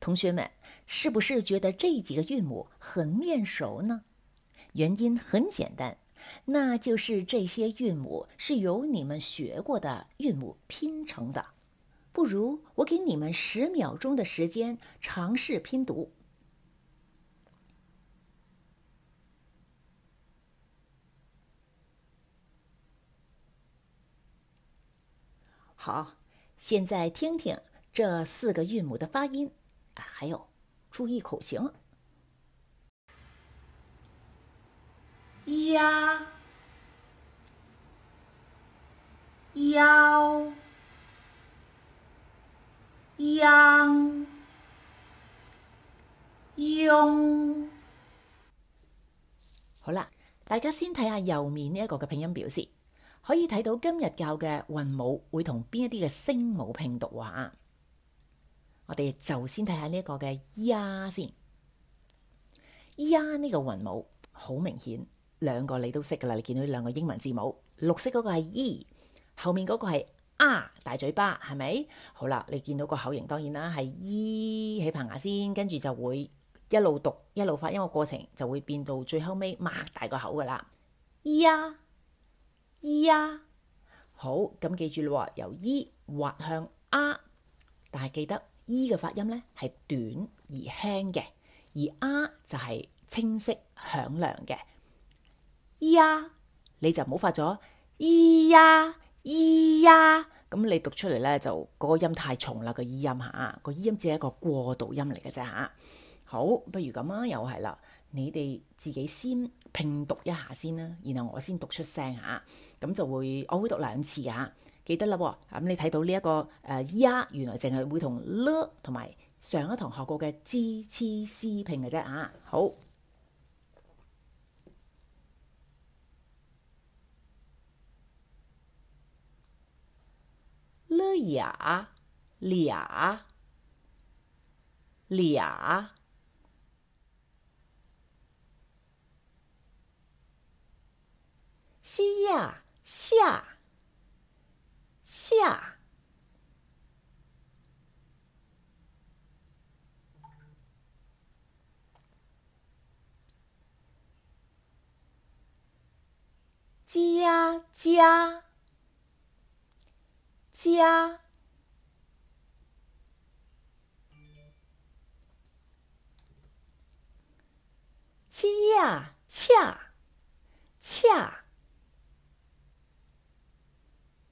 同学们，是不是觉得这几个韵母很面熟呢？原因很简单，那就是这些韵母是由你们学过的韵母拼成的。不如我给你们十秒钟的时间尝试拼读。好，现在听听这四个韵母的发音。还有，注意口型。呀，腰，央，用。好啦，大家先睇下右面呢一个嘅拼音表示，可以睇到今日教嘅韵母会同边一啲嘅声母拼读啊。我哋就先睇下呢一个嘅呀先，呀呢个韵母好明显，两个你都识噶啦。你见到呢两个英文字母，绿色嗰个系 e，后面嗰个系啊大嘴巴，系咪？好啦，你见到个口型，当然啦，系 e 起棚牙先，跟住就会一路读一路发音嘅过程，就会变到最后尾擘大个口噶啦。呀咿呀，好，咁记住咯，由咿滑向啊但系记得。咿嘅发音咧系短而轻嘅，而啊就系清晰响亮嘅。咿呀，你就唔好发咗咿呀咿呀，咁你读出嚟咧就嗰个音太重啦，个咿音吓，个咿音只系一个过渡音嚟嘅啫吓。好，不如咁啊，又系啦，你哋自己先拼读一下先啦，然后我先读出声吓，咁就会我会读两次啊。记得啦，咁你睇到呢一个诶呀，原来净系会同 l 同埋上一堂学过嘅 z、c、c 拼嘅啫啊。好，l 呀俩俩，c 呀下。下，加加加，恰恰恰。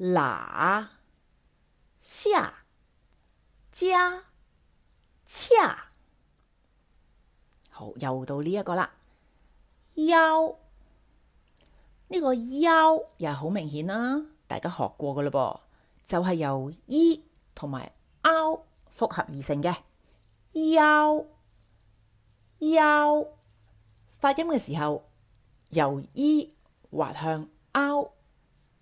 喇、下、加、恰，好，又到呢一个啦。腰呢个腰又好明显啦，大家学过噶啦噃，就系由 e 同埋 o 复合而成嘅。腰腰发音嘅时候，由 e 滑向拗，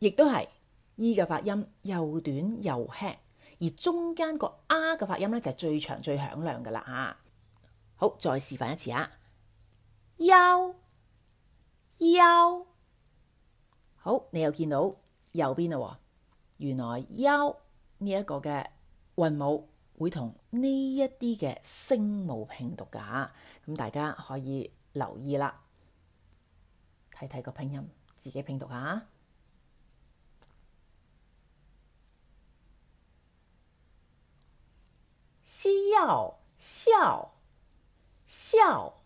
亦都係 E 嘅發音又短又輕，而中間個 R 嘅發音咧就係最長最響亮噶啦嚇。好，再示範一次啊！腰腰好，你又見到右邊啦喎，原來腰呢一個嘅韻母會同呢一啲嘅聲母拼讀噶嚇，咁大家可以留意啦，睇睇個拼音，自己拼讀下。西藥笑笑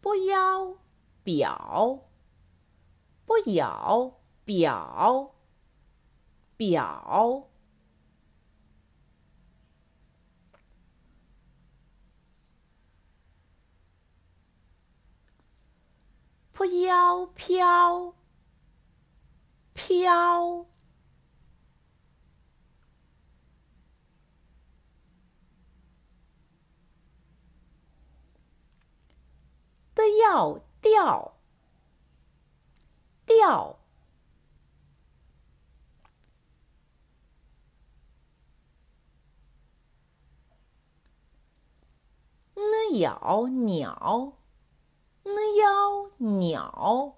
不要表，不要表表，不要飄飘。的要掉掉。呢咬鳥呢要鳥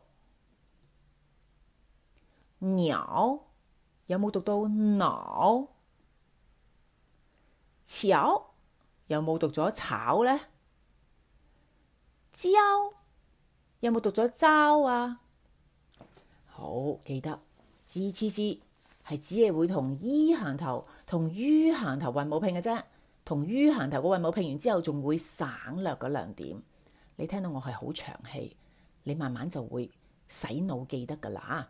鳥有冇讀到腦？炒有冇讀咗炒呢？蕉有冇讀咗嘲啊？好，記得 G、C、C 係只係會同 E 行頭同 U 行頭韻母拼嘅啫，同 U 行頭個韻母拼完之後，仲會省略嗰兩點。你聽到我係好長氣，你慢慢就會洗腦記得噶啦。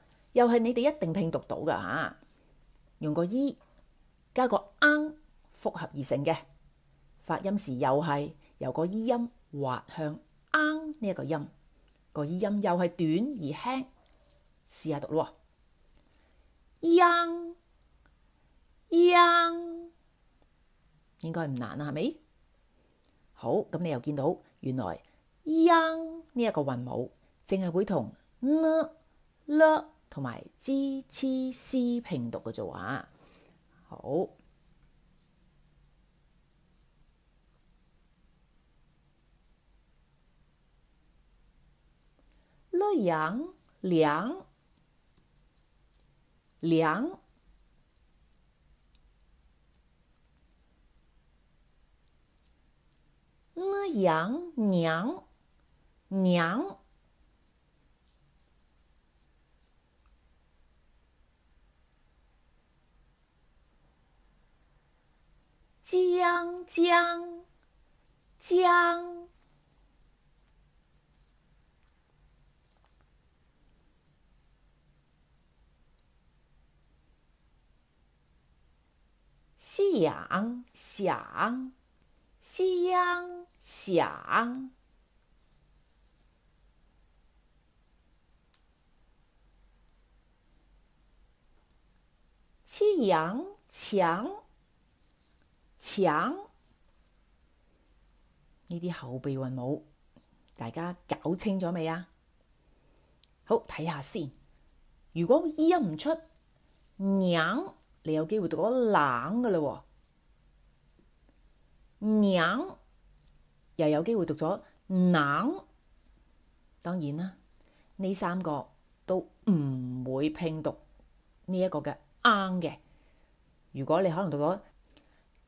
又系你哋一定拼读到噶吓，用个 E 加個啱複合而成嘅发音时，又系由个 E 音滑向啱呢一个音，个 E 音又系短而轻，试下读咯，央央，應該唔难啊，系咪？好，咁你又见到原來央呢一个韵母。净系会同呢、了同埋 G、C、C 拼讀嘅啫話，好。了羊涼涼，呢羊娘娘。jiang 江，jiang 西，iang 想，xiang 想，xiang 强。牆呢啲後備韻母，大家搞清咗未啊？好，睇下先。如果音唔出娘，你有機會讀咗冷噶啦喎。娘又有機會讀咗冷。當然啦，呢三個都唔會拼讀呢一個嘅啱嘅。如果你可能讀咗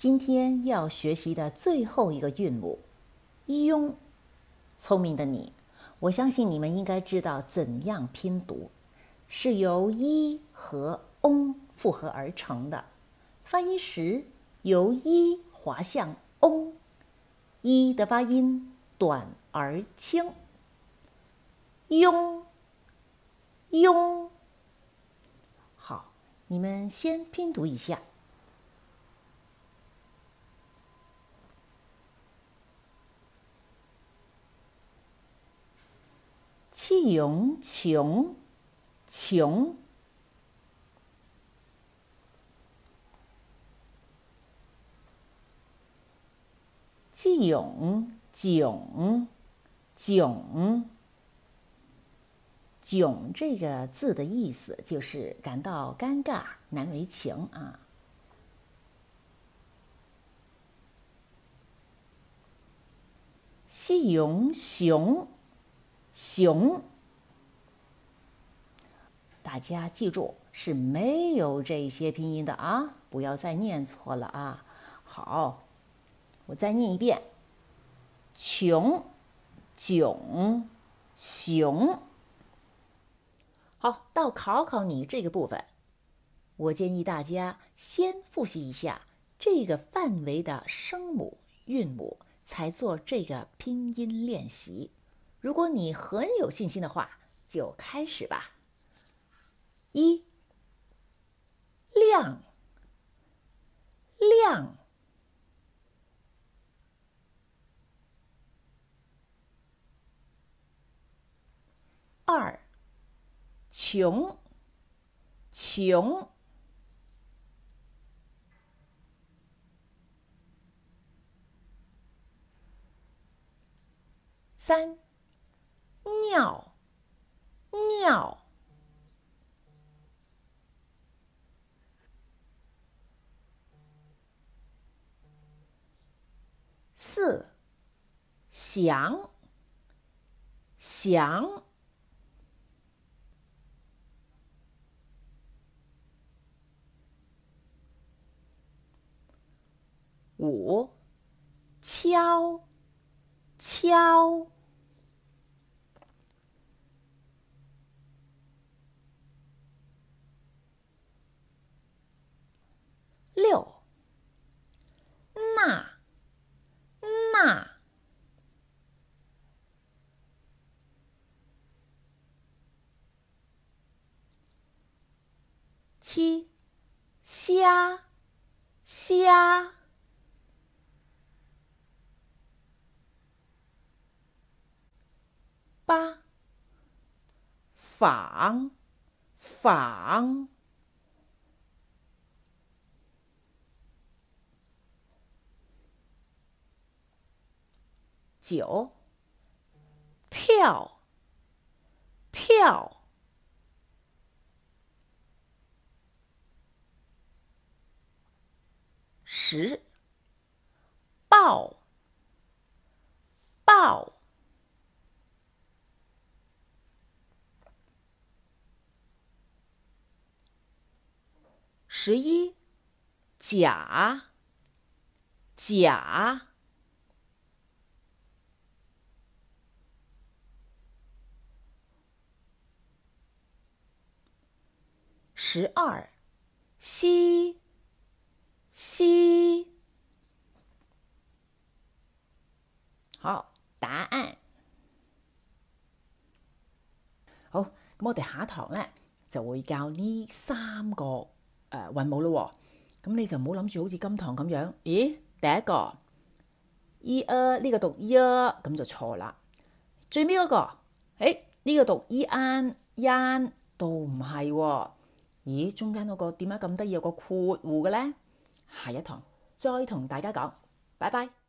今天要学习的最后一个韵母“庸”，聪明的你，我相信你们应该知道怎样拼读，是由“一”和“翁”复合而成的。发音时由“一”滑向“翁”，“一”的发音短而轻。庸，庸。好，你们先拼读一下。氣容窮，窮。氣容窘，窘。窘這個字的意思就是感到尴尬、难为情啊。氣容熊。熊，大家记住是没有这些拼音的啊！不要再念错了啊！好，我再念一遍：窮、窘、熊。好，到考考你这个部分，我建议大家先复习一下这个范围的声母、韵母，才做这个拼音练习。如果你很有信心的话，就开始吧。一，亮，亮。二，穷，穷。三。尿，尿。四，想，想。五，敲，敲。六，那，那。七，虾，虾。八，仿，仿。九，票，票。十，报，报。十一，甲，甲。十二，西，西。好，答案。好，咁我哋下一堂咧就会教呢三個誒韻母咯。咁你就唔好谂住好似今堂咁样，咦？第一个 e a 呢个读 e a 咁就错啦。最尾嗰個，誒呢个读 e an an 都唔系。咦？中间嗰個點解咁得意有个括弧嘅咧？下一堂再同大家讲，拜拜。